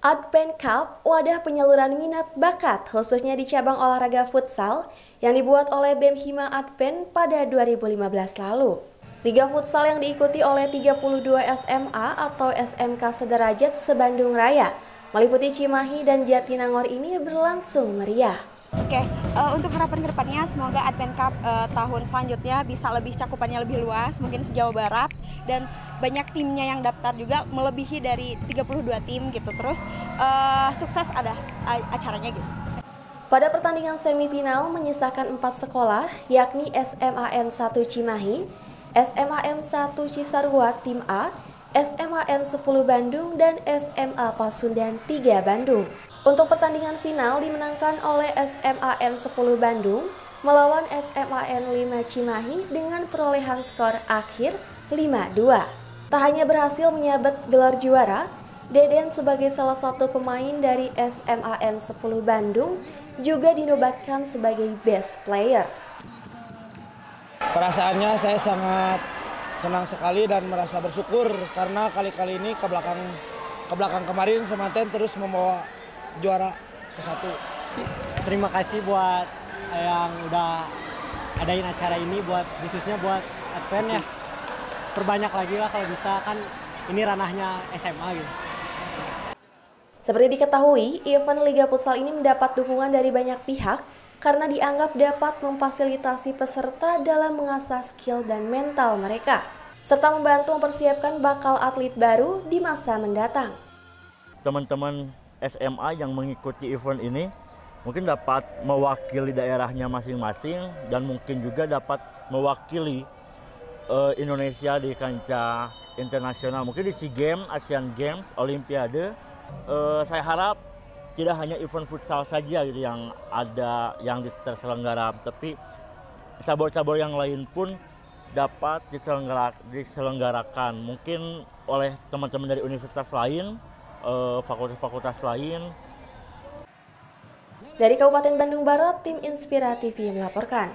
Advent Cup, wadah penyaluran minat bakat khususnya di cabang olahraga futsal yang dibuat oleh BEM Hima Advent pada 2015 lalu. Liga futsal yang diikuti oleh 32 SMA atau SMK sederajat sebandung Raya meliputi Cimahi dan Jatinangor ini berlangsung meriah. Oke, uh, untuk harapan ke depannya semoga Advent Cup uh, tahun selanjutnya bisa lebih cakupannya lebih luas, mungkin sejauh barat dan banyak timnya yang daftar juga melebihi dari 32 tim gitu. Terus uh, sukses ada acaranya gitu. Pada pertandingan semifinal menyisakan empat sekolah, yakni SMAN 1 Cimahi, SMAN 1 Cisarua Tim A, SMAN 10 Bandung, dan SMA Pasundan 3 Bandung. Untuk pertandingan final dimenangkan oleh SMAN 10 Bandung melawan SMAN 5 Cimahi dengan perolehan skor akhir 5-2. Tak hanya berhasil menyabet gelar juara, Deden sebagai salah satu pemain dari SMAN 10 Bandung juga dinobatkan sebagai best player. Perasaannya saya sangat senang sekali dan merasa bersyukur karena kali-kali ini ke belakang ke belakang kemarin Semanten terus membawa juara ke satu. Terima kasih buat yang udah adain acara ini buat khususnya buat Advent ya perbanyak lagi lah kalau bisa kan ini ranahnya SMA gitu. Seperti diketahui, event Liga Futsal ini mendapat dukungan dari banyak pihak karena dianggap dapat memfasilitasi peserta dalam mengasah skill dan mental mereka, serta membantu mempersiapkan bakal atlet baru di masa mendatang. Teman-teman SMA yang mengikuti event ini mungkin dapat mewakili daerahnya masing-masing dan mungkin juga dapat mewakili uh, Indonesia di kancah internasional. Mungkin di SEA Games, Asian Games, Olimpiade. Uh, saya harap tidak hanya event futsal saja gitu yang ada yang terselenggara, tapi cabur-cabur yang lain pun dapat diselenggarakan. Mungkin oleh teman-teman dari universitas lain, eh, fakultas-fakultas lain. Dari Kabupaten Bandung Barat, tim Inspiratif melaporkan.